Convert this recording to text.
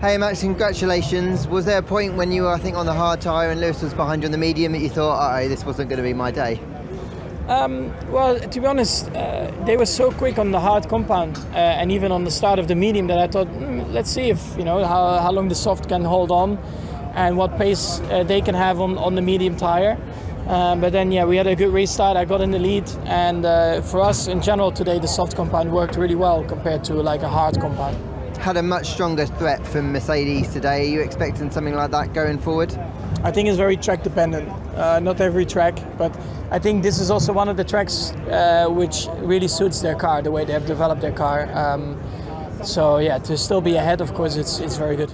Hey Max, congratulations. Was there a point when you were, I think, on the hard tyre and Lewis was behind you on the medium that you thought, oh, this wasn't going to be my day? Um, well, to be honest, uh, they were so quick on the hard compound uh, and even on the start of the medium that I thought, mm, let's see if you know how, how long the soft can hold on and what pace uh, they can have on, on the medium tire. Um, but then, yeah, we had a good restart. I got in the lead, and uh, for us in general today, the soft compound worked really well compared to like a hard compound had a much stronger threat from Mercedes today. Are you expecting something like that going forward? I think it's very track dependent. Uh, not every track, but I think this is also one of the tracks uh, which really suits their car, the way they have developed their car. Um, so yeah, to still be ahead, of course, it's it's very good.